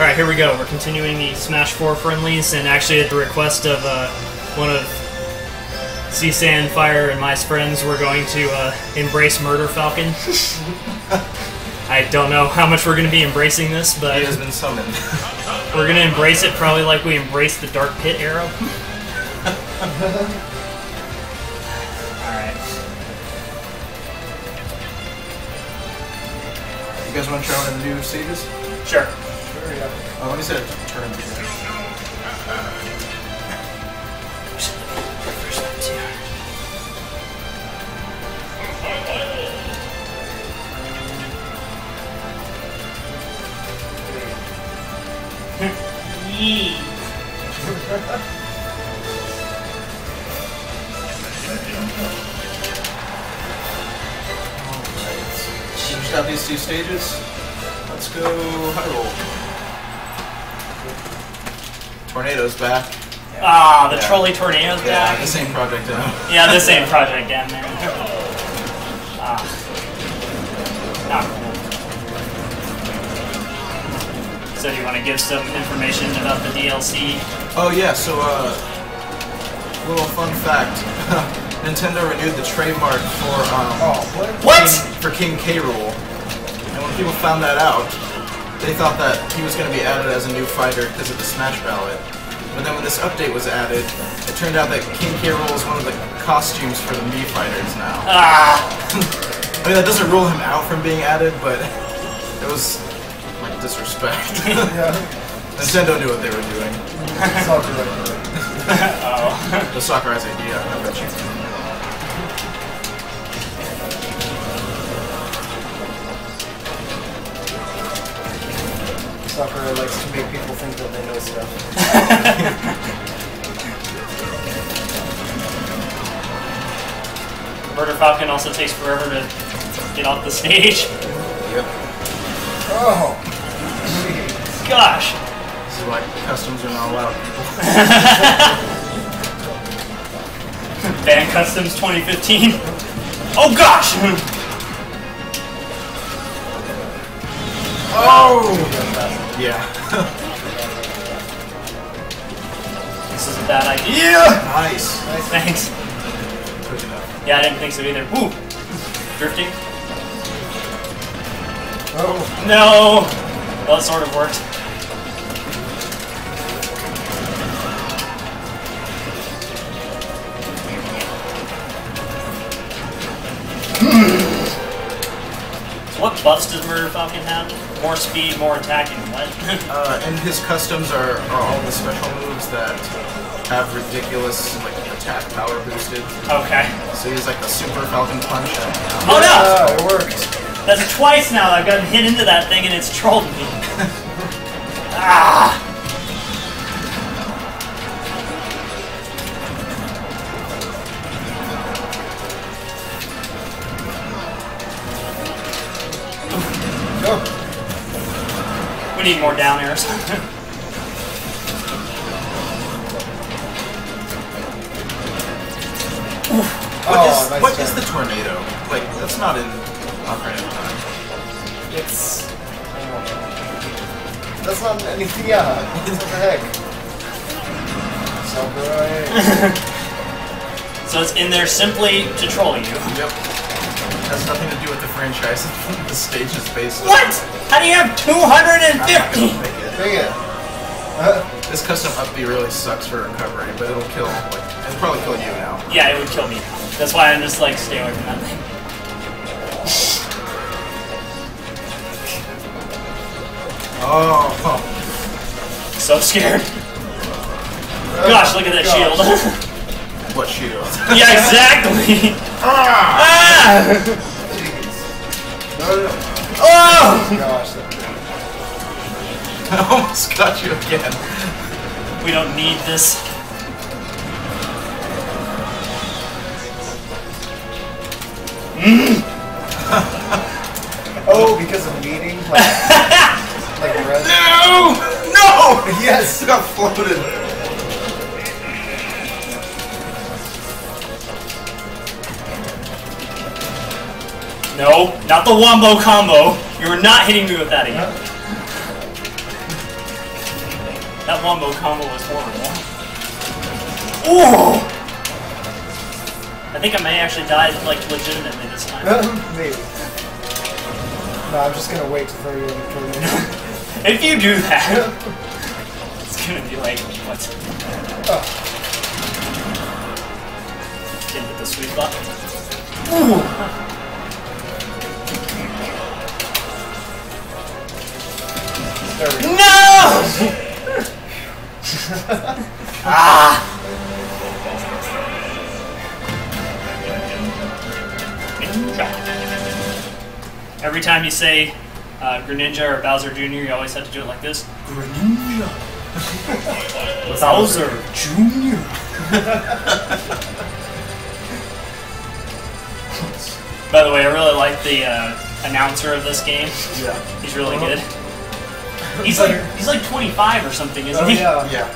Alright, here we go. We're continuing the Smash 4 friendlies, and actually at the request of uh, one of C Sand, Fire, and my friends, we're going to uh, embrace Murder Falcon. I don't know how much we're going to be embracing this, but It has been summoned. we're going to embrace it probably like we embraced the Dark Pit arrow. Alright. You guys want to try one of the new stages? Sure. Oh, let me set a turn here. Yee. Finished out these two stages. Let's go high roll. Tornado's back. Ah, the Yeah. trolley tornadoes Yeah, back. the same project now. Yeah, the same project, damn man. Ah. Not cool. So do you want to give some information about the DLC? Oh yeah, so uh, little fun fact. Nintendo renewed the trademark for um, Oh, what? What? King, for King K. Rool. And when people found that out, they thought that he was going to be added as a new fighter because of the Smash ballot. But then when this update was added, it turned out that King K. Rool is one of the costumes for the Mii fighters now. Ah! I mean, that doesn't rule him out from being added, but it was like disrespect. Yeah. Nintendo knew what they were doing. Sakurai Oh. The Sakurai's idea, I bet you. There. Sakurai likes to make people think that they know stuff. Murder Falcon also takes forever to get off the stage. Yep. Oh. Jeez. Gosh. This is why customs are not allowed. Band Customs 2015. Oh gosh! Oh! Yeah. This is a bad idea. Yeah. nice. nice. Thanks. Good enough. Yeah, I didn't think so either. Ooh. Drifting? Oh. No! Well, it sort of worked. Buffs does Murder Falcon have? More speed, more attacking, what? Uh, and his customs are, are all the special moves that have ridiculous like attack power boosted. okay. So he's like the Super Falcon Punch. And, Oh no! Yeah, it worked. That's twice now I've gotten hit into that thing and it's trolled me. ah! We need more down airs. What Oh, is- nice what is the tornado? Like that's not in Ocarina of Time. It's. That's not anything. Yeah. What the heck? Sakurai. so it's in there simply to troll you. Yep. Has nothing to do with the franchise. the stage is based on. What? How do you have I'm not gonna 250? make it. Dang it. Uh, This custom up B really sucks for recovery, but it'll kill. Like, it'll probably kill you now. Yeah, it would kill me now. That's why I'm just like, stay away from that thing. Oh, oh. So scared. Gosh, look at that shield. what shield? yeah, exactly. ah! ah! Jeez. No, no, no. Oh! Gosh. I almost got you again. We don't need this. Oh, because of meeting? Like, like? No! No! Yes! I got floated. No, not the wombo combo. You were not hitting me with that again. That wombo combo was horrible. Ooh! I think I may actually die like legitimately this time. Maybe. No, I'm just gonna wait to throw you in the tornado. if you do that, it's gonna be like what? oh, Didn't hit the sweet spot. there No! ah! Every time you say uh, Greninja or Bowser Jr., you always have to do it like this. Greninja. Bowser Jr. By the way, I really like the uh, announcer of this game. Yeah. He's really good. He's like he's like 25 or something, isn't Oh he? yeah. Yeah.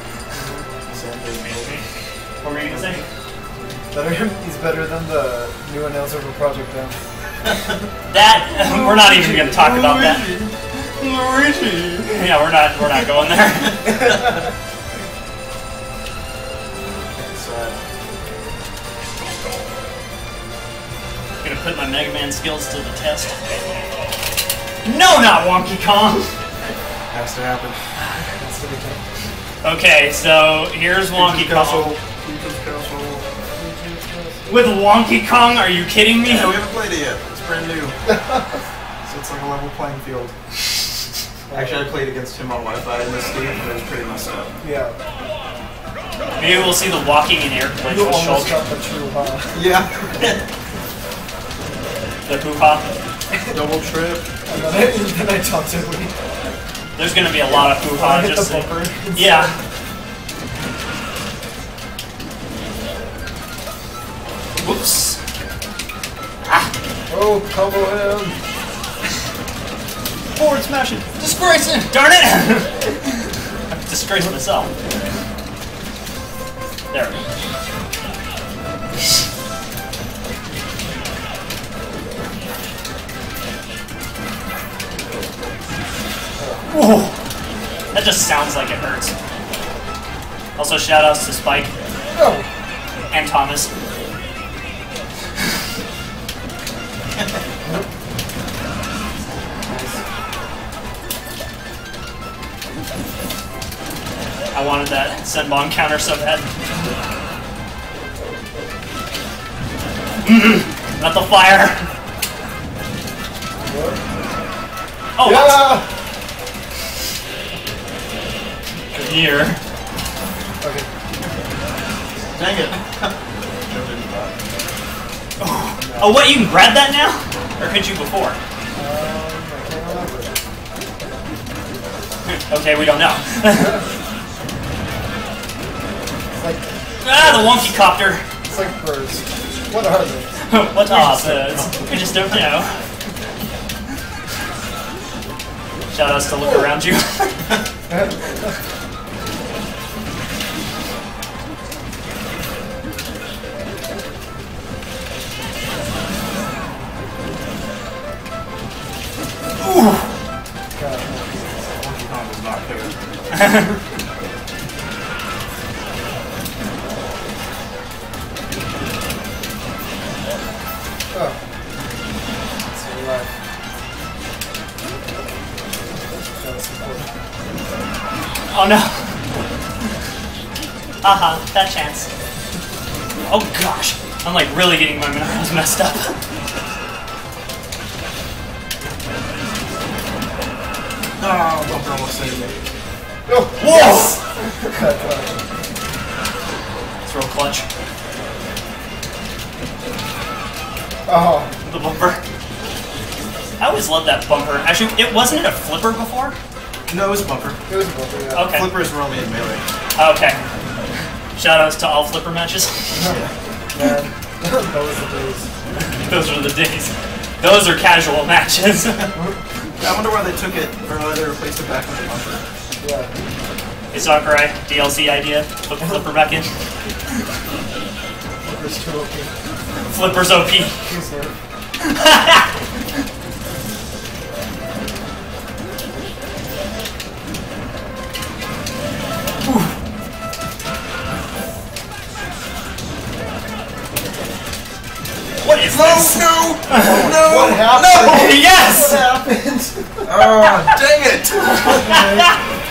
What were you gonna say? Better, he's better than the new announcer for Project M. That we're not even gonna talk about that. Yeah, we're not we're not going there. It's, uh, gonna put my Mega Man skills to the test. No, not Wonky Kong. Has to happen. That's the beginning. Okay, so here's Wonky Kong. With Wonky Kong, are you kidding me? Yeah, we haven't played it yet. It's brand new. so it's like a level playing field. Actually, I played against him on Wi-Fi in this game, and it was pretty messed up. Yeah. Maybe we'll see the walking in air glitch You with Shulk. got the true huh? Yeah. The hoo-ha. Double trip. And then I, then I taunted Lee. There's gonna be a lot of hoo-ha just the bumper. Yeah. Whoops. Ah. Oh, combo him. Forward smashing. Disgrace it! Darn it! I've disgraced myself. There. Ooh. That just sounds like it hurts. Also, shout outs to Spike Oh, and Thomas. I wanted that Senbon counter so bad. Not the fire. Oh, yeah. Come here. Okay. Dang it. Jumped in the bot. Oh, what? You can grab that now? Or could you before? Um, I can't remember. Okay, we don't know. It's like ah, the wonky copter. it's like birds. What are they? what are birds? We just don't know. Shout outs to look around you. Oh. No. Haha, that chance. Oh gosh. I'm like really getting my minerals messed up. Oh, Bumper almost saved me. Oh, Whoa! God, God. Throw clutch. Oh, The bumper. I always loved that bumper. Actually, it wasn't it a flipper before? No, it was a Bumper. it was a bumper, yeah. Okay. Flippers were only in melee. Okay. Shout outs to all flipper matches. Man, those are the days. Those are the days. Those are casual matches. I wonder why they took it, or why they replaced it back with a Bumper. Yeah. Hey, Sakurai, DLC idea. Flip Flipper back in. Flipper's too OP. Flipper's OP. He's there. what is no, this? No! Oh, no! What happened? No! Yes! What happened? oh, dang it!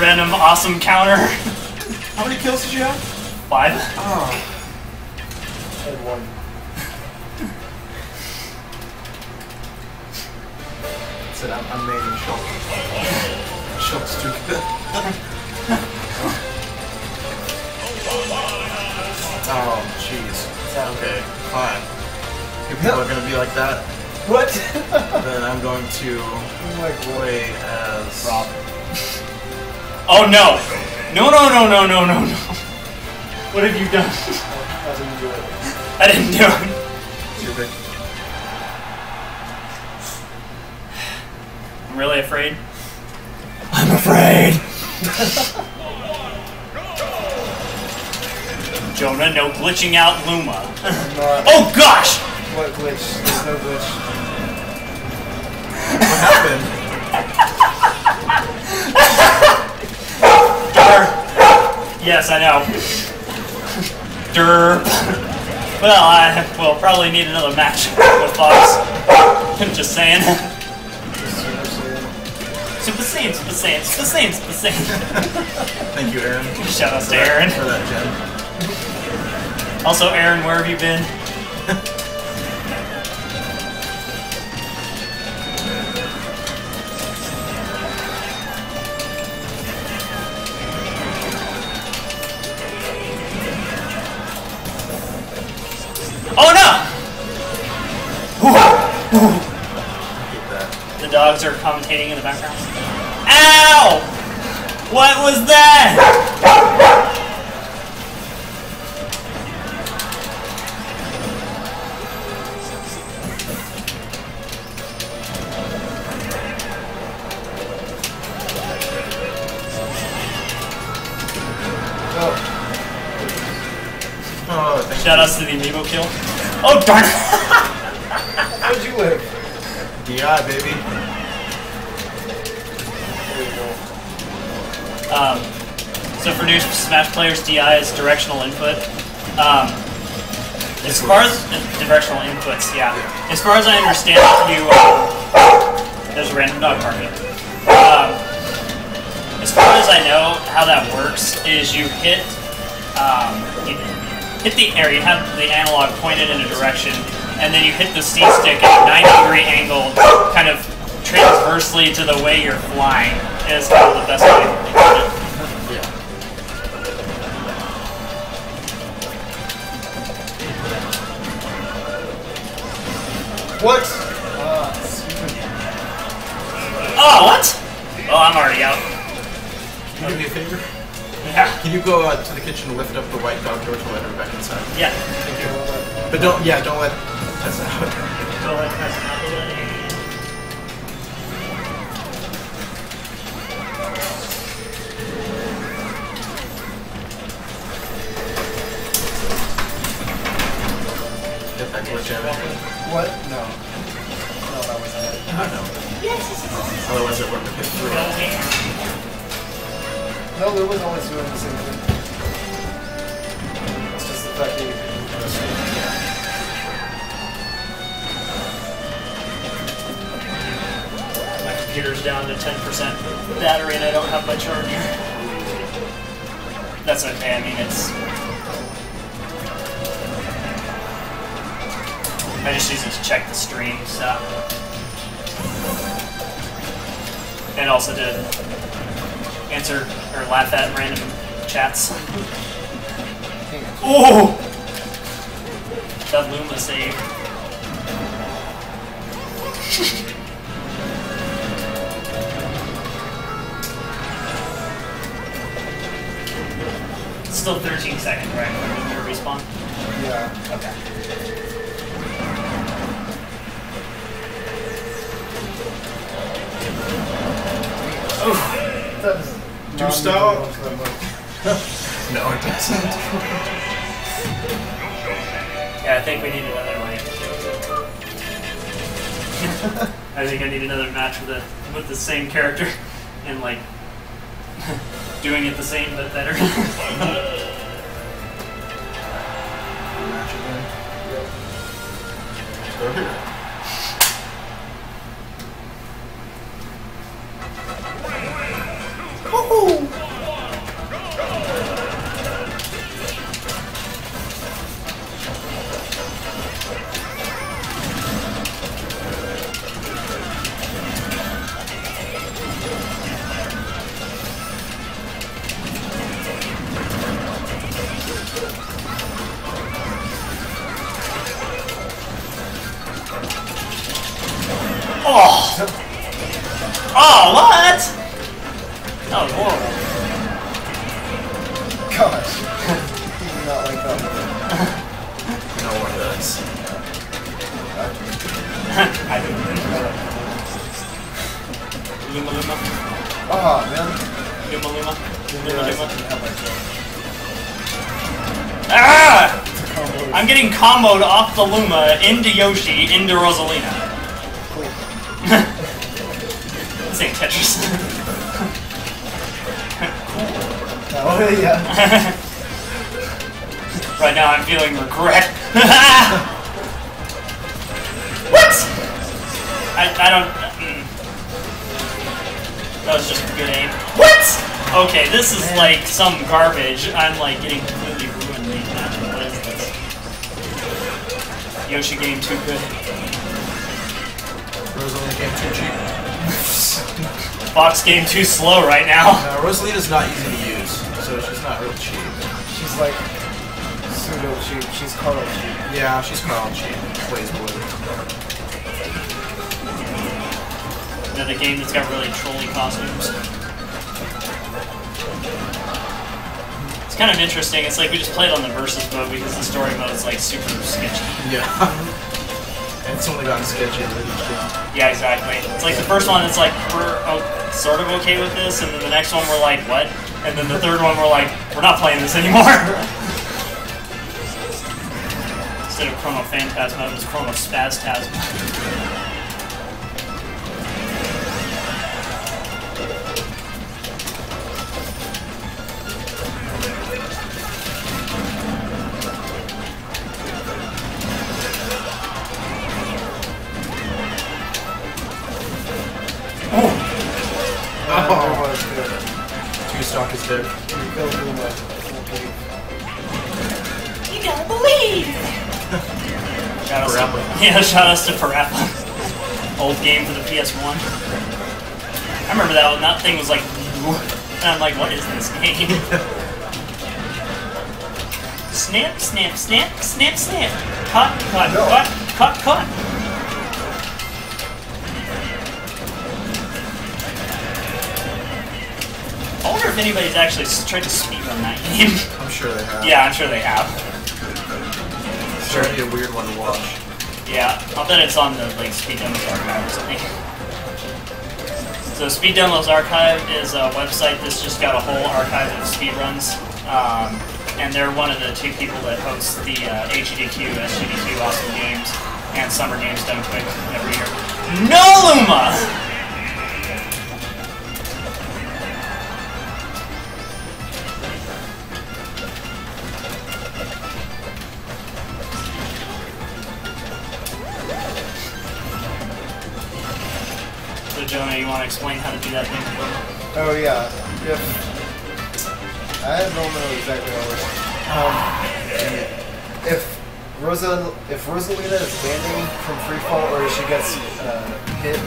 Random awesome counter. How many kills did you have? Five. Oh, And one. said I'm, I'm made in Shulk. Shulk's too good. oh, jeez. Okay, fine. If people are gonna be like that, What? then I'm going to like what? play as Rob. Oh no! No, no, no, no, no, no, no. What have you done? How do you do it? I didn't do it. Stupid. I'm really afraid. I'm afraid. Jonah, no glitching out Luma. Oh gosh! What glitch? There's no glitch. Yes, I know. Derp. Well, I will probably need another match with Fox. I'm just saying. Super Saiyan. Super Saiyan, Super Saiyan, Super Saiyan, Thank you, Aaron. Shout out to Aaron. For that gem. Also, Aaron, where have you been? in the background. Ow! What was that? Oh, Shout outs to the amiibo kill. Oh darn it! Players, DI is directional input. Um, as far as uh, directional inputs, yeah. As far as I understand you uh, there's a random dog barking. Um, as far as I know, how that works is you hit um, you hit the area, you have the analog pointed in a direction, and then you hit the C stick at a 90 degree angle, kind of transversely to the way you're flying. Is kind of the best way to put it. What? Oh, what? Oh, I'm already out. Can you do me a favor? Yeah. Can you go uh, to the kitchen and lift up the white dog door to let her back inside? Yeah. Thank you. But don't, yeah, don't let Tessa out. Go ahead, press it. Get that glitch out of here. What? No. No, that wasn't it. I know. Otherwise it wouldn't have hit through. No, there was always doing the same thing. It's just the fact that you can move the screen. My computer's down to 10% battery and I don't have my charger. That's okay, I mean, it's. I just use it to check the stream, so. And also to answer or laugh at random chats. Oh! That Luma save. Still 13 seconds, right? For Luma respawn? Yeah. Okay. Do stop. no, it doesn't. yeah, I think we need another like. I think I need another match with the with the same character and like doing it the same but better. match again. Yep. That was horrible. Gosh. You do not like that one. No one does. I. Oh. Didn't Luma realize I Luma. didn't have my phone. Ah! I'm getting comboed off the Luma into Yoshi into Rosalina. yeah. right now I'm feeling regret. what? I, I don't. Mm. That was just good aim. What? Okay, this is like some garbage. I'm like getting completely ruined these matches. What is this? Yoshi game too good. Rosalina game too cheap. Fox game too slow right now. No, Rosalina's not easy real cheap. She's like pseudo cheap. She's Carl cheap. Yeah, she's Carl cheap. Plays blue. Another game that's got really trolly costumes. It's kind of interesting. It's like we just played on the versus mode because the story mode is like super sketchy. Yeah. it's only gotten sketchy with each game. Yeah, exactly. It's like the first one, it's like we're oh, sort of okay with this, and then the next one we're like, what? And then the third one we're like, we're not playing this anymore. Instead of Chrono Phantasma, it was Chrono Spastasma. Parappa. to, shout outs to Parappa. Old game for the PS1. I remember that one. That thing was like, and I'm like, what is this game? snap, snap, snap, snap, snap. Cut, cut, No. cut, cut, cut. I wonder if anybody's actually tried to speedrun that game. I'm sure they have. yeah, I'm sure they have. It's gonna be a weird one to watch. Yeah, I'll bet it's on the like Speed Demos Archive or something. So Speed Demos Archive is a website that's just got a whole archive of speedruns. Um, and they're one of the two people that hosts the uh, AGDQ, SGDQ Awesome Games, and Summer Games Done Quick every year. No Luma! Jonah, you want to explain how to do that thing? Oh yeah. If I don't know exactly how it works. Um, if Rosa, if Rosalina is landing from free fall or she gets uh, hit,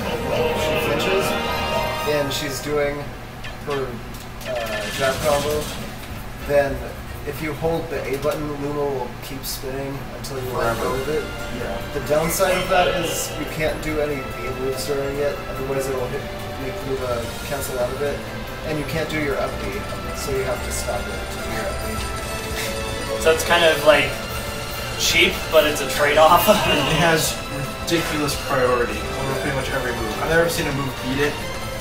she flinches, and she's doing her uh, jab combo, then if you hold the A button, Luma will keep spinning until you let go of it. Yeah. The downside of that is you can't do any B moves during it, otherwise it will hit, make Luma uh, cancel out of it. And you can't do your up B, so you have to stop it to do your up B. So it's kind of like cheap, but it's a trade-off. It has ridiculous priority over pretty much every move. I've never seen a move beat it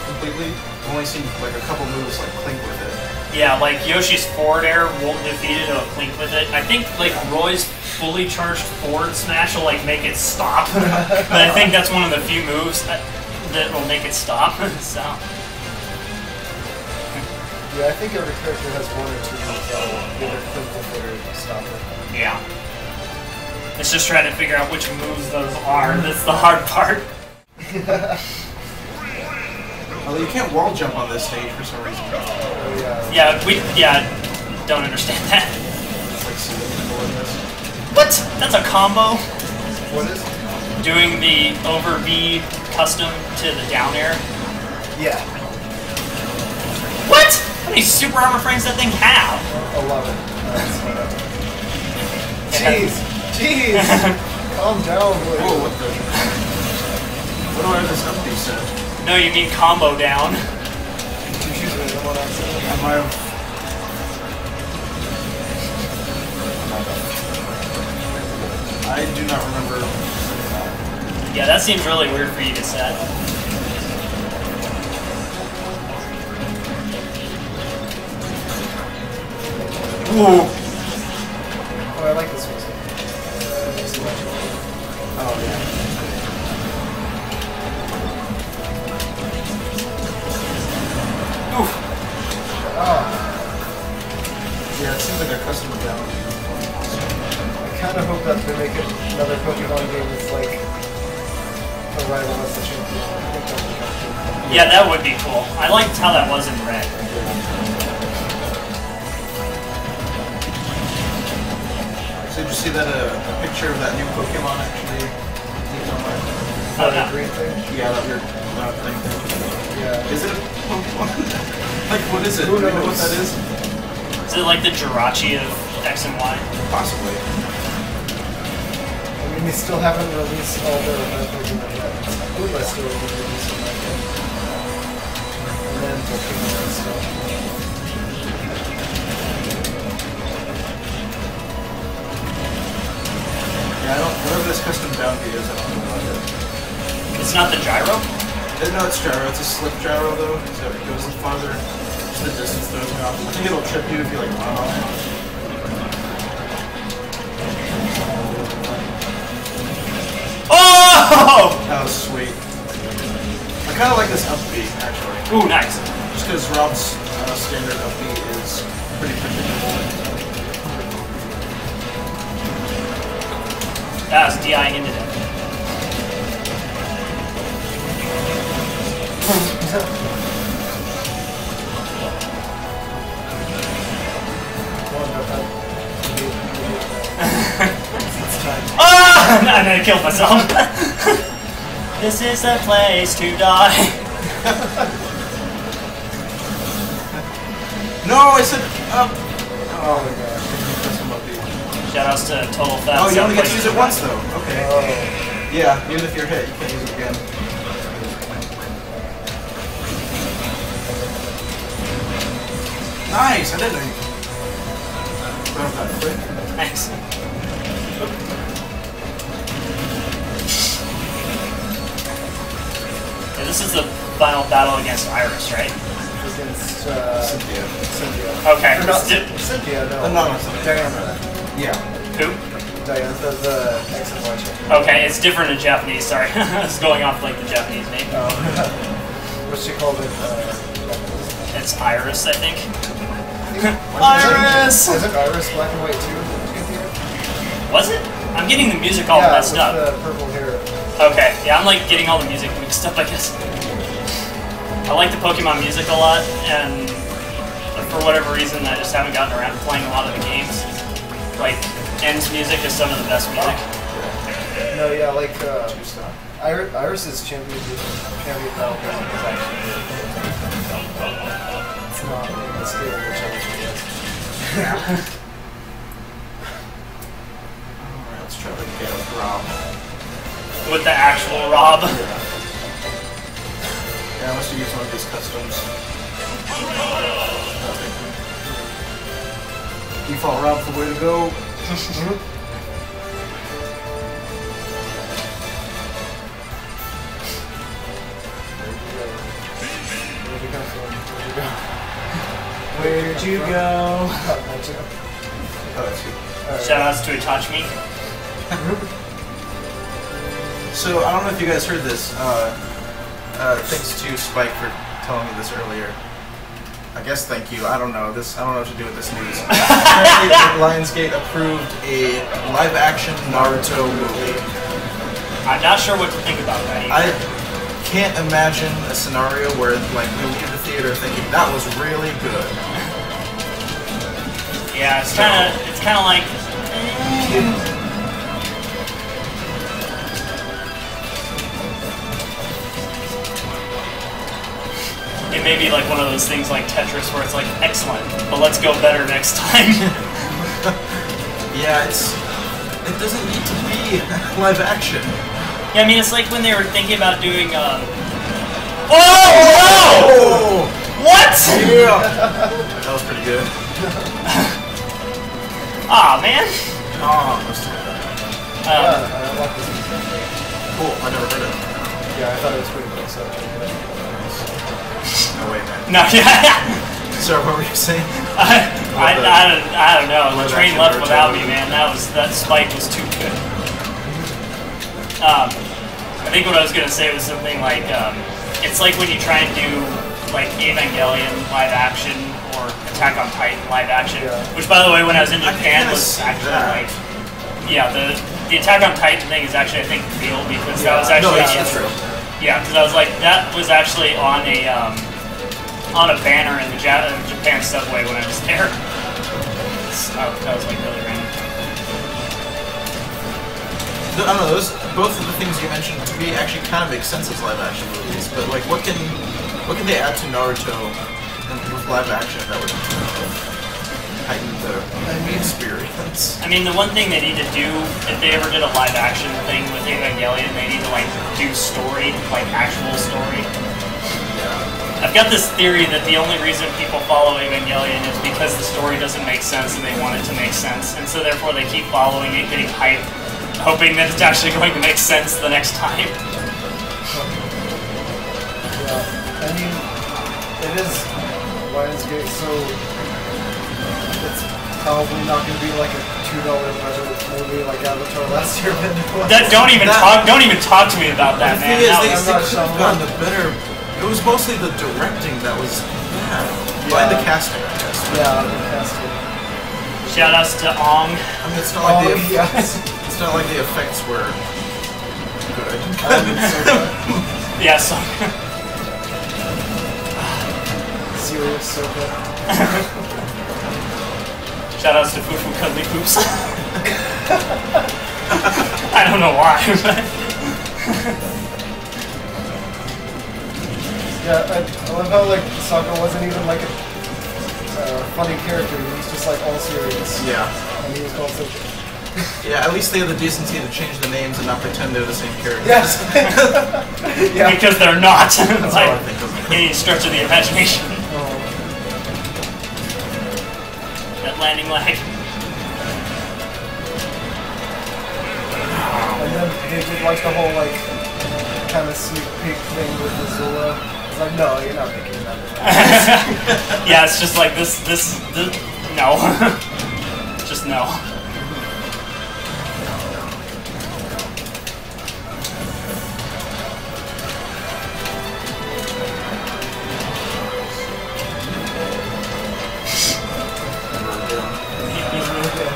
completely. I've only seen like a couple moves like clink with it. Yeah, like Yoshi's forward air won't defeat it, it'll clink with it. I think like Roy's fully charged forward smash will like make it stop. but I think that's one of the few moves that, that will make it stop. so Yeah, I think every character has one or two moves that will either click with it or stop it. yeah. It's just trying to figure out which moves those are. That's the hard part. Although you can't wall jump on this stage for some reason. Oh, yeah. Yeah, we yeah don't understand that. It's like symmetrical in this. What? That's a combo. What is? Doing the over V custom to the down air. Yeah. What? How many super armor frames that thing have? 11. That's, uh, Jeez. Jeez. Calm down, boy. Whoa, boy. what the? What do I have this update set? No, you mean combo down. Excuse me, I'm. I might have. I do not remember. Yeah, that seems really weird for you to set. Ooh. Seems like a custom down. I kind of hope that they make it another Pokemon game that's like a rival as the champion. I think that would be kind of cool. Yeah, that would be cool. I liked how that was in red. So did you see that uh, a picture of that new Pokemon actually? Oh, the no. green thing? Yeah, that weird uh, thing. Yeah. Is it a Pokemon? like, what is it? Who Do we know what knows? that is? Is it like the Jirachi of X and Y? Possibly. I mean, they still haven't released all their red Pokemon yet. Unless still will release them like that. And then Pokemon and stuff. Yeah, I don't. Whatever this custom bounty is, I don't know about it. It's not the gyro? No, it's gyro. It's a slip gyro though, so it goes farther. Just the distance throws me off. I think it'll trip you if you like run on it. Oh! That was sweet. I kind of like this up B actually, Ooh, nice. just because Rob's uh, standard up B is pretty predictable. That was DIing into them. It's time. Ah! And then I killed myself. this is the place to die. No, I said up. Oh my god. Custom up B. Shoutouts to Total Fat. Oh, you only get to use it once though. Okay. Oh. Yeah, even if you're hit, you can't use it again. Nice, I didn't know this is the final battle against Iris, right? Against, uh, Cynthia. Cynthia. Okay. Or not Is Cynthia, no. Uh, no, no, Cynthia. Diantha. Yeah. Who? Diantha, the, the X and Y. Okay, it's different in Japanese, sorry. it's going off like the Japanese name. Oh. What's she called it? Uh, It's Iris, I think. Iris! Iris! Is it Iris Black and White too? Cynthia? Was it? I'm getting the music all yeah, messed with up. the purple hair. Okay, yeah, I'm like getting all the music mixed up, I guess. I like the Pokemon music a lot, and for whatever reason, I just haven't gotten around to playing a lot of the games. Like, End's music is some of the best music. No, yeah, like, uh, Iris, Iris's champion, champion battle is actually It's not in the scale of the challenge, Alright, let's try to get a Rob. With the actual Rob. Yeah, I must have used one of these customs. Default Rob for way to go. Where'd you come from? Where'd you go? Where'd you go? That's it. That's you. Alright. Shoutouts to Touch Me. So, I don't know if you guys heard this. Uh, uh, thanks to Spike for telling me this earlier. I guess thank you. I don't know this. I don't know what to do with this news. Apparently, Lionsgate approved a live-action Naruto movie. I'm not sure what to think about that. Either. I can't imagine a scenario where like we leave the theater thinking that was really good. yeah, it's kind of it's kind of like. It may be like one of those things like Tetris where it's like excellent, but let's go better next time. Yeah, it's it doesn't need to be live action. yeah, I mean it's like when they were thinking about doing. Um... Oh Oh, no! What? yeah, that was pretty good. Ah man. Oh, that's Yeah, Um, I like this. cool. I never heard of it. Yeah, I thought it was pretty cool. So. No way, man. no, yeah. What were you saying? I, I, I, don't, I don't know. The train left without me, man. That was that spike was too good. Um, I think what I was gonna say was something like um, it's like when you try and do like Evangelion live action or Attack on Titan live action. Yeah. Which, by the way, when I was in Japan, was actually that. like yeah the the Attack on Titan thing is actually I think real because that was Yeah. No, actually that's, that's real. yeah, because I was like, that was actually on a um, on a banner in the ja- Japan subway when I was there. So, that was like really random. I don't know. Those both of the things you mentioned to me actually kind of make sense as live action movies. But like, what can what can they add to Naruto and with live action that would heighten the experience? I mean, the one thing they need to do if they ever did a live action thing with Evangelion, they need to like do story, like actual story. Yeah. I've got this theory that the only reason people follow Evangelion is because the story doesn't make sense and they want it to make sense, and so therefore they keep following it, getting hype, hoping that it's actually going to make sense the next time. Yeah, I mean, it is Lionsgate, so it's probably not going to be like a two dollar budget movie like Avatar last year. But. That, don't even That- talk. Don't even talk to me about that, the man. thing is, That they, was- they I'm not could have sure. gone the better. It was mostly the directing that was bad. By the Yeah. casting, I guess. Yeah, the casting. shout outs to Ong. I mean, it's not like the yes. it's not like the effects were good. Um, so good. Yeah, so Serious, so good. shout outs to Fufu Cuddly Poops. I don't know why, but Yeah, I, I love how like Sokka wasn't even like a uh, funny character. He was just like all serious. yeah. And he was called such. Yeah, at least they have the decency to change the names and not pretend they're the same characters. Yes. yeah. because they're not. That's all I like think of. any stretch of the imagination. Oh, That landing lag. and then they did like the whole like kind of sneak peek thing with Azula. It's like, no, you're not making that. yeah, it's just like this, this, this no. just no. He's really good.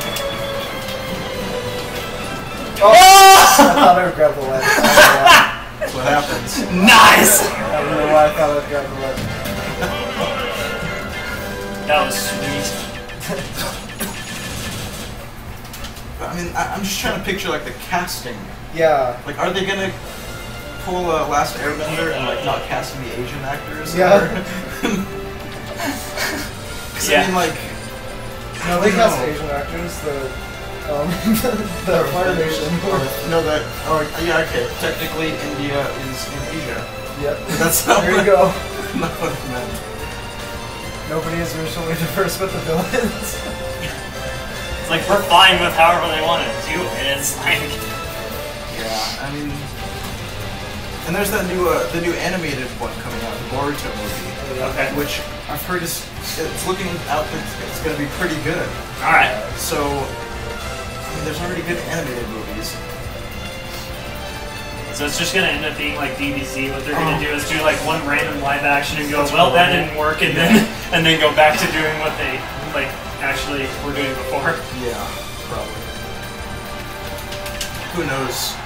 Oh! I thought I would grab the ledge. I don't know why. That's what happens. Nice! I don't know why I thought I would grab the ledge. That was sweet. I mean, I, I'm just trying to picture like the casting. Yeah. Like, are they gonna pull uh, Last Airbender and like not cast any Asian actors? Yeah. 'Cause Yeah. I mean, like, No, they No. cast Asian actors. The um, the Fire Nation. or, no, that. Or yeah, okay. Technically, India is in Asia. Yep. That's not There you go. Not what I meant. Nobody is racially diverse but the villains. It's like we're fine with however they want to do it. It's like Yeah, I mean, and there's that new uh, the new animated one coming out, the Boruto movie, okay. which I've heard is it's looking out that it's going to be pretty good. All right. So, I mean, there's already good animated movies. So it's just gonna end up being like DBZ. What they're Oh. gonna do is do like one random live action and go, well, that didn't work, and then and then go back to doing what they like actually were doing before. Yeah, probably. Who knows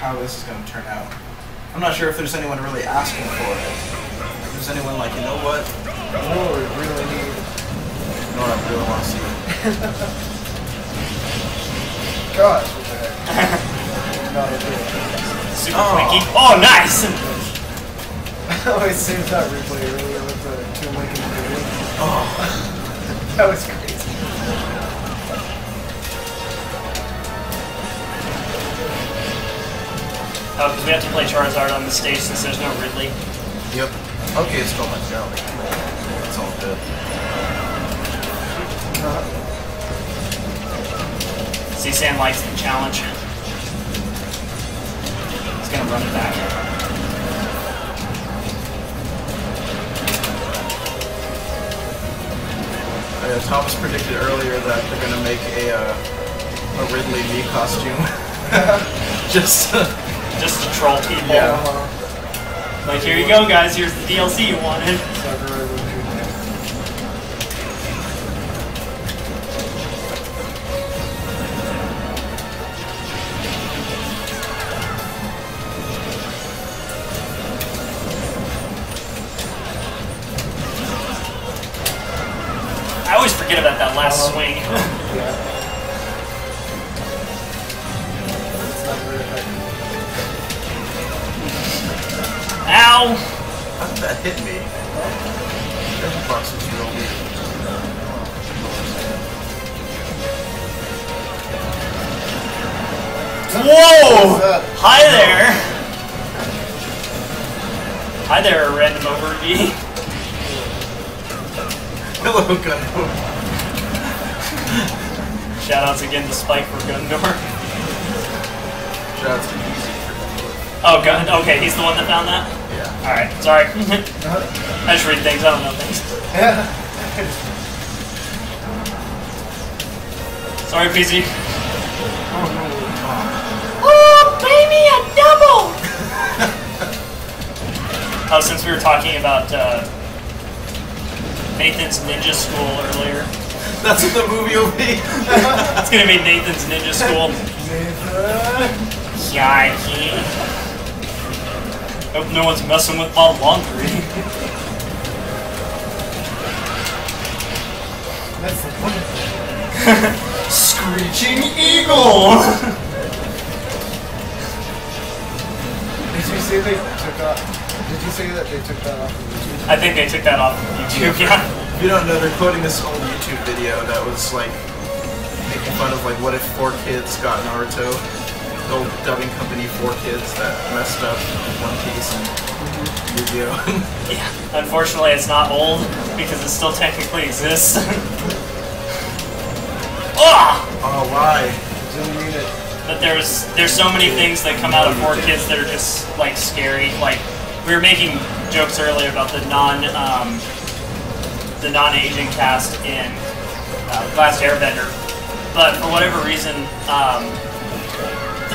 how this is going to turn out? I'm not sure if there's anyone really asking for it. If there's anyone like, you know what? What we really need? You know what I really want to see? Gosh, what the heck? no, it didn't. Super Oh. Twinkie. Oh, nice! Oh, I always saved that replay earlier with the two Lincoln video. Oh, That was crazy. Oh, because we have to play Charizard on the stage since there's no Ridley. yep. Okay, it's still my jelly. It's all good. CSAND likes the challenge. He's gonna run it back. Uh, Thomas predicted earlier that they're going to make a, uh, a Ridley Mii costume. Just. Just to troll people. Yeah. Like, here you go, guys. Here's the DLC you wanted. Ow! How did that hit me? That box was real weird. Whoa! Hi there! Hi there, random overview. Hello, Gundam. Shoutouts again to Spike for Gundor. Shout out to Easy for Oh, Gun. Okay, he's the one that found that? Yeah. Alright, sorry. Uh-huh. I just read things, I don't know things. Yeah. Sorry, PC. Oh, Oh, baby, a double! oh, since we were talking about uh, Nathan's Ninja School earlier, That's what the movie will be. it's gonna be Nathan's Ninja School. Nathan. Yikey. Hope no one's messing with my laundry. That's the point. Screeching Eagle! Did you say they took off? Did you say that they took that off of YouTube? I think they took that off of YouTube, yeah. If you don't know, they're quoting this old YouTube video that was like making fun of like what if four kids got Naruto. Old dubbing company Four Kids that messed up One Piece and Yu-Gi-Oh. yeah. Unfortunately, it's not old because it still technically exists. Ah! oh, why? Didn't mean it. But there's there's so many things that come out of four kids that are just like scary. Like we were making jokes earlier about the non um, the non-Asian cast in uh, Last Airbender, but for whatever reason, um,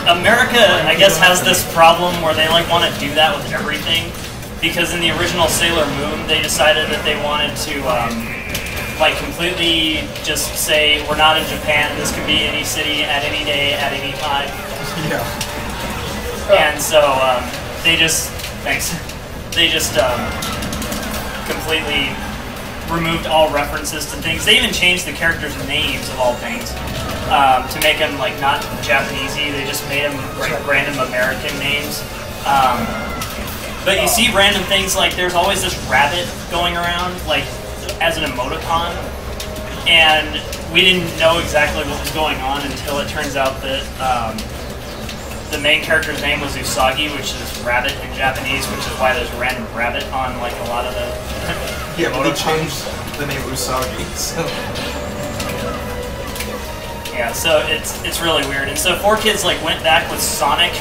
America I guess has this problem where they like want to do that with everything. Because in the original Sailor Moon, they decided that they wanted to um, like completely just say we're not in Japan. This could be any city at any day at any time. Yeah. And so um, they just thanks. They just um, completely removed all references to things. They even changed the characters' names of all things um, to make them like not Japanesey. They just made them like random American names. Um, but you see random things like there's always this rabbit going around like as an emoticon, and we didn't know exactly what was going on until it turns out that. Um, the main character's name was Usagi, which is rabbit in Japanese, which is why there's a random rabbit on like a lot of the. Yeah, but they changed the name Usagi, so... Yeah, so it's it's really weird. And so four kids like went back with Sonic,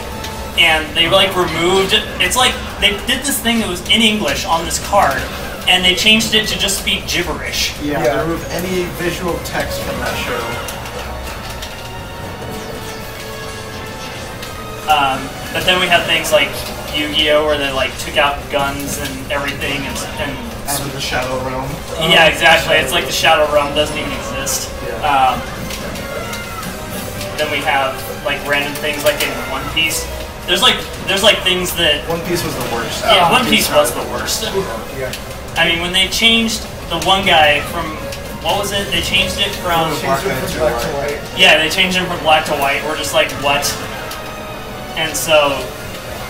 and they like removed. It's like they did this thing that was in English on this card, and they changed it to just speak gibberish. Yeah, Yeah. they removed any visual text from that show. Um, But then we have things like Yu-Gi-Oh, where they like took out guns and everything, and, and Out of the Shadow Realm. yeah, exactly. It's like the Shadow Realm doesn't even exist. Um, then we have like random things like in One Piece. There's like there's like things that One Piece was the worst. yeah, One Piece was the worst. Yeah. I mean, when they changed the one guy from what was it? They changed it from Changed it from black to white. yeah, they changed him from black to white. We're just like what? And so,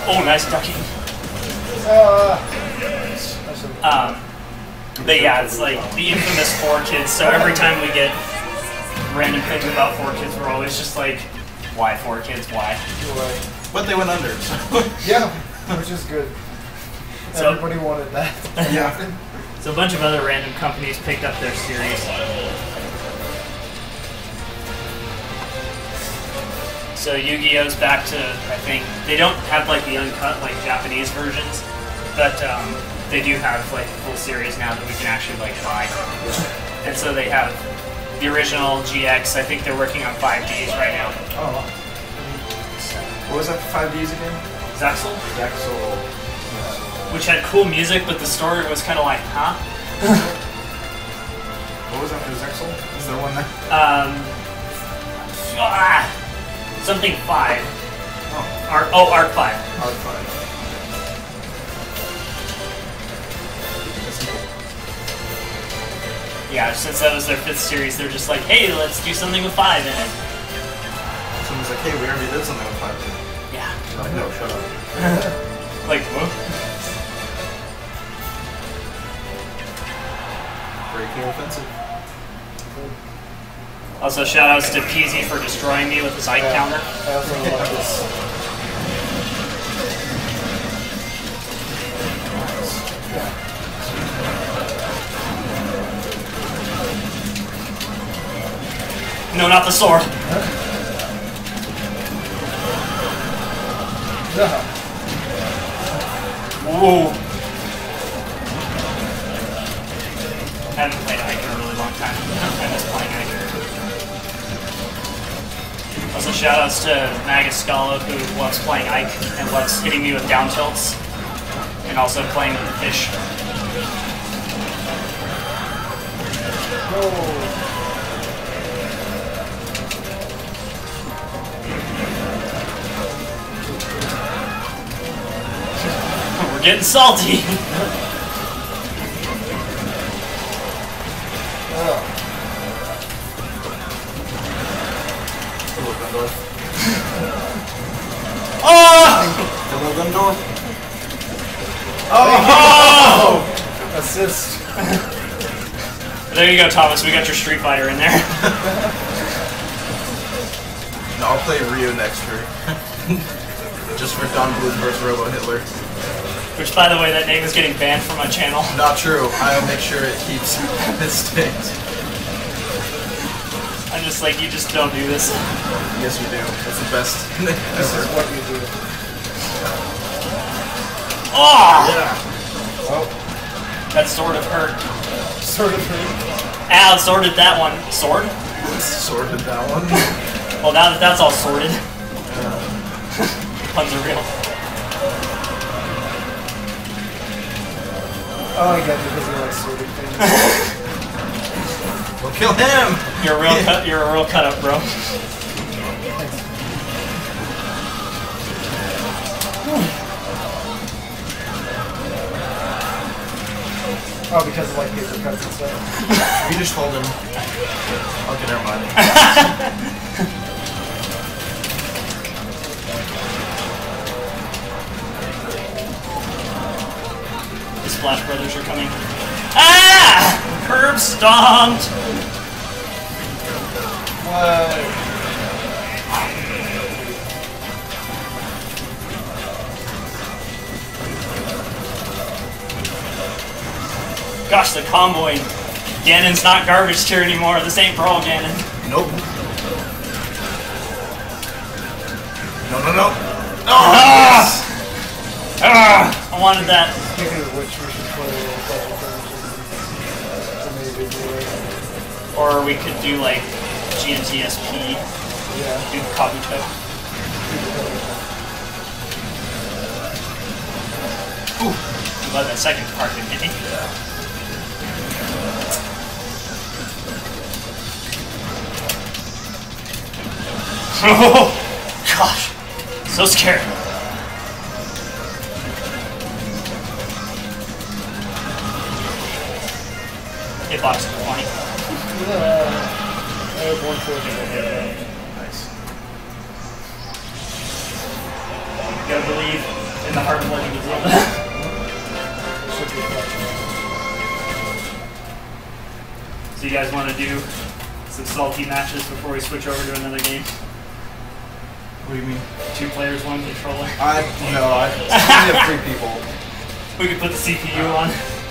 oh, nice ducking. Uh, Um, but yeah, it's like the infamous four kids. So every time we get random things about four kids, we're always just like, why four kids? Why? you're. But they went under. So. Yeah, which is good. So- Everybody wanted that. yeah. So a bunch of other random companies picked up their series. So Yu-Gi-Oh's back to I think they don't have like the uncut like Japanese versions, but um, they do have like a full series now that we can actually like buy. And so they have the original GX. I think they're working on 5Ds right now. Oh, What was that for 5Ds again? Zexal, Jaxel. which had cool music, but the story was kind of like, huh? What was that for Zexal? Is there one there? Um, ah, something five. Oh, Arc, oh, Arc five. Hard 5. Yeah, since that was their fifth series, they're just like, hey, let's do something with five in it. Someone's like, hey, we already did something with 5D. Yeah. You're like, no, shut up. Like, whoa. Breaking offensive. Also, shout outs to Peasy for destroying me with his Ike Yeah. counter. No, not the sword. Yeah. Whoa. I haven't played Ike in a really long time. I miss playing Ike. Also, shout outs to Magascala who loves playing Ike and loves hitting me with down tilts. And also playing with the fish. Oh. Getting salty. Oh. Hello, Gundor. oh! Oh! Assist. There you go, Thomas. We got your Street Fighter in there. No, I'll play Ryu next year. Just for Don Bluth versus Robo Hitler. Which, by the way, that name is getting banned from my channel. Not true. I'll make sure it keeps distinct. I'm just like, you just don't do this. Yes, we do. It's the best This is what you do. Oh! Yeah. Oh, That sort of hurt. sort of hurt. Ow, sorted that one. Sword? Sorted that one. Well, now that that's all sorted. Puns are real. Oh, I get it because you like sorted things. We'll kill him! You're a real cut. You're a real cut up, bro. Oh, because of like paper cuts and stuff. You just hold him. Okay, never mind. Splash Brothers are coming. Ah! Curb stomped. What? Gosh, the comboing. Ganon's not garbage tier anymore. This ain't Brawl Ganon. Nope. No, no, no. Ah! Ah! I wanted that. Or we could do like GNTSP, Yeah. do Kabuto. I'm glad that second part didn't hit me. Oh gosh, so scared. Hitbox 20. Uh, I have one fortune. Nice. You gotta believe in the heart of Legend of Zelda. Should so you guys want to do some salty matches before we switch over to another game? What do you mean? Two players, one controller. I no, I only have three people. We could put the CPU on,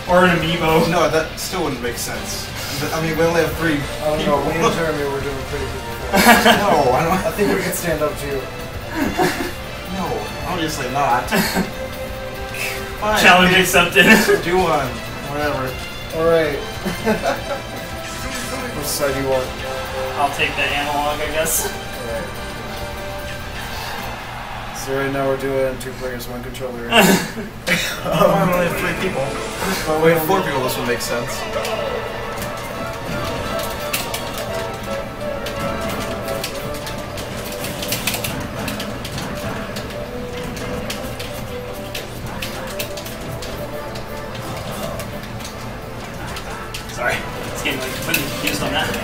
or an amiibo. No, that still wouldn't make sense. But, I mean, we only have three. I don't know, me and Jeremy were doing pretty good before. No, I don't. I think we can stand up to you. No, obviously not. Fine. Challenge accepted. Do one. Whatever. Alright. Which side do you want? I'll take the analog, I guess. Alright. So right now we're doing two players, one controller. I only have three people. But we have four people. This would make sense. Completely confused on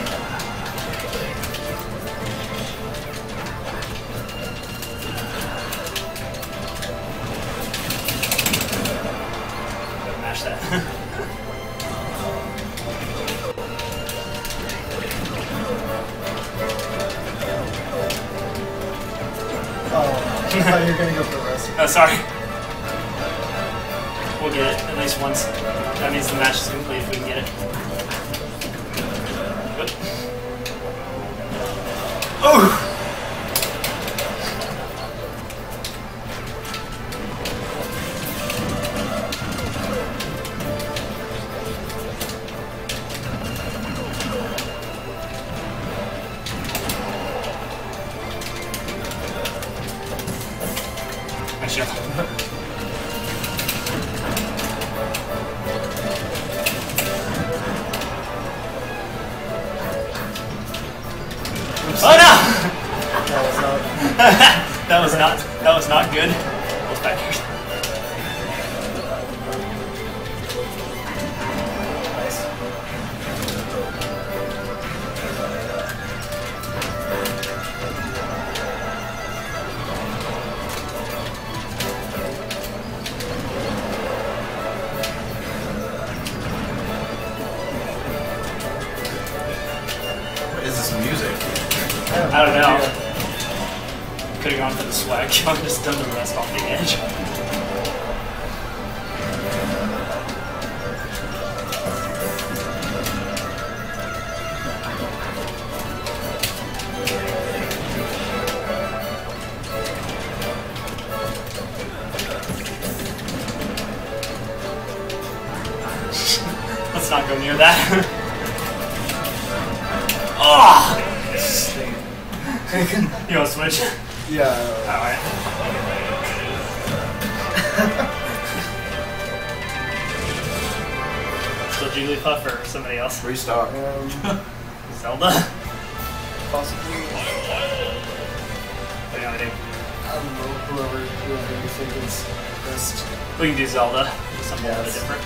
We can do Zelda. Something a little different.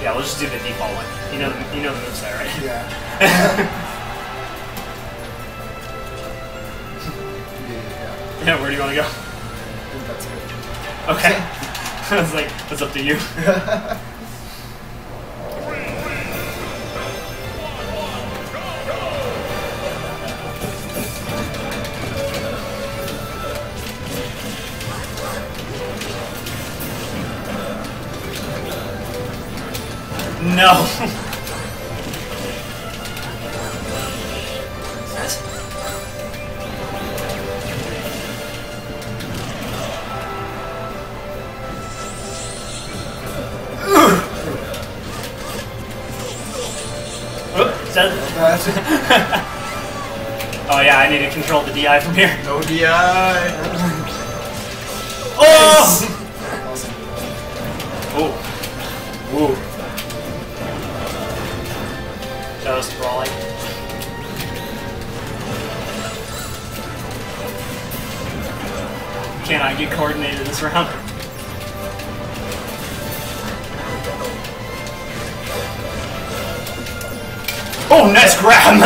Yeah, we'll just do the default one. You know, the, you know the moveset, right? Yeah. yeah. Yeah. Where do you want to go? I think that's it. Okay. I was like, it's up to you. No. Oop, is that- oh yeah, I need to control the DI from here. No DI. cannot oh! Get coordinated this round. Oh, nice grab!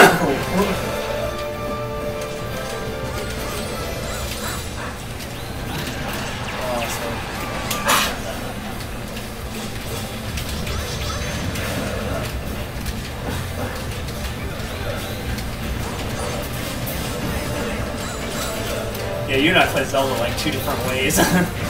yeah, you and I play Zelda like two different ways. Get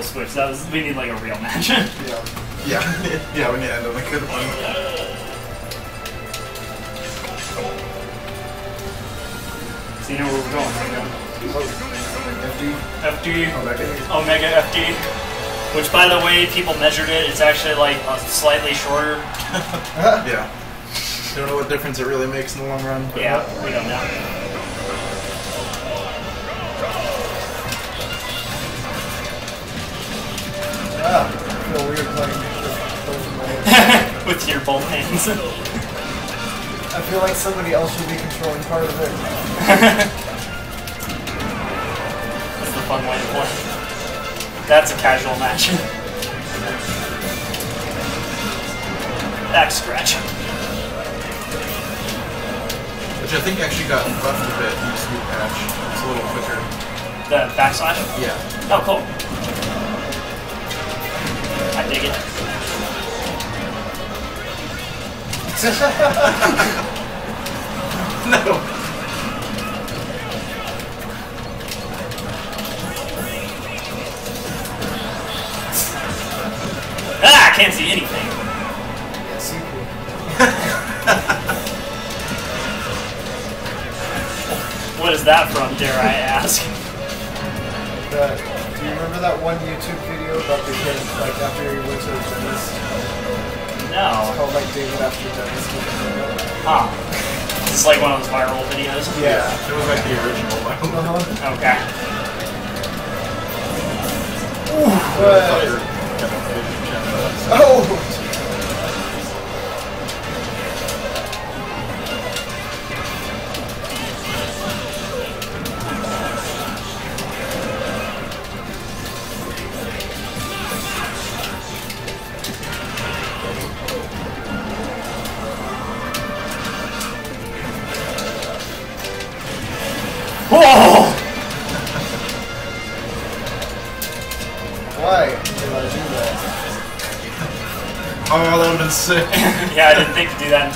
more match we'll switch. That was we need like a real match. Yeah. Yeah, yeah, we need to end on a good one. so you know where we're going. Right FD. now. FD, Omega. Omega FD. Which, by the way, people measured it. It's actually like a slightly shorter. Yeah. Don't know what difference it really makes in the long run. But Yeah, we don't know. Both hands. I feel like somebody else should be controlling part of it. That's the fun way to play. That's a casual match. Back scratch. Which I think actually got buffed a bit in this new patch. It's a little quicker. The backslash. Yeah. Oh, cool. I dig it. No. Ah, I can't see anything. What is that from, dare I ask? That, do you remember that one YouTube video about the kid, like after he went to the dentist? It's No. called like David after dentist. Huh. This is like one of those viral videos. Yeah. It was like the original one. Uh-huh. Okay. But, Fucker. Got a vision channel. oh!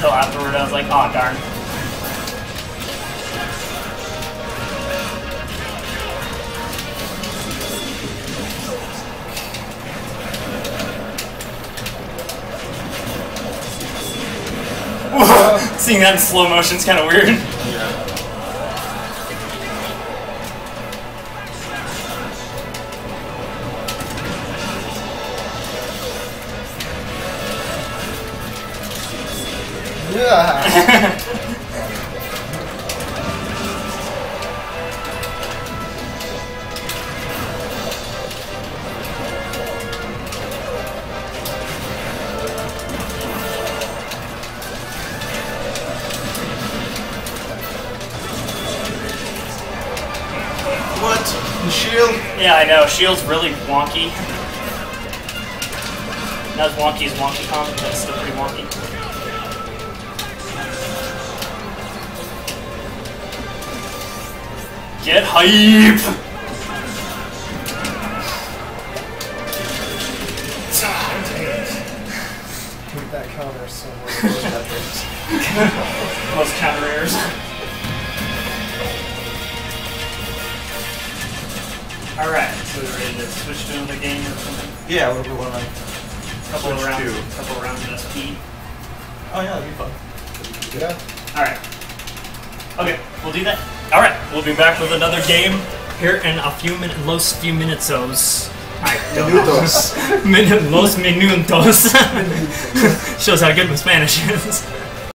Until afterward. I was like, oh darn. Seeing that in slow motion is kind of weird. Shield's really wonky. Not as wonky as Wonky Kong, but it's still pretty wonky. Get hype! We'll be back with another game here in a few minutes, los few minutos. I don't Minutos. Min- los minutos. Shows how good my Spanish is.